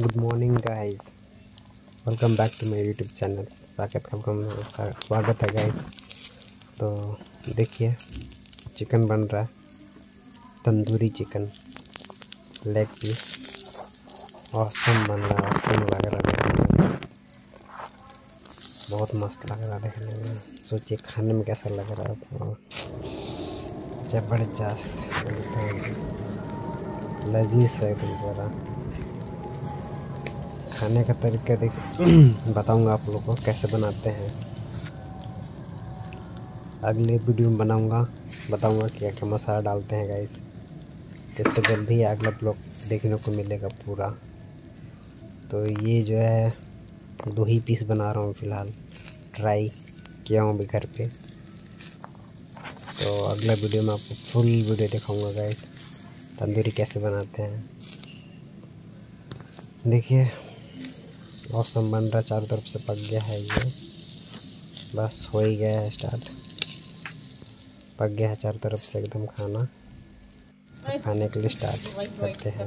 Good morning guys welcome back to my YouTube channel स्वागत स्वागत है गाइस तो देखिए चिकन बन रहा है। Tandoori chicken leg piece awesome बन रहा है। औसम लग रहा है बहुत मस्त लग रहा है देखने में। सोचिए, खाने में कैसा लग रहा है ज़बरदस्त। लजीज है एकदम पूरा। खाने का तरीका देख बताऊँगा आप लोगों को कैसे बनाते हैं। अगले वीडियो में बनाऊँगा, बताऊँगा क्या क्या मसाला डालते हैं गाइस इस पर ही अगला ब्लॉग देखने को मिलेगा पूरा। तो ये जो है दो ही पीस बना रहा हूँ फ़िलहाल। ट्राई किया हूँ अभी घर पे। तो अगला वीडियो में आपको फुल वीडियो दिखाऊँगा गाइस तंदूरी कैसे बनाते हैं। देखिए मौसम बन रहा चारों तरफ़ से पक गया है ये। बस हो ही गया है स्टार्ट पक गया है चारों तरफ़ से एकदम खाना। तो खाने के लिए स्टार्ट करते हैं।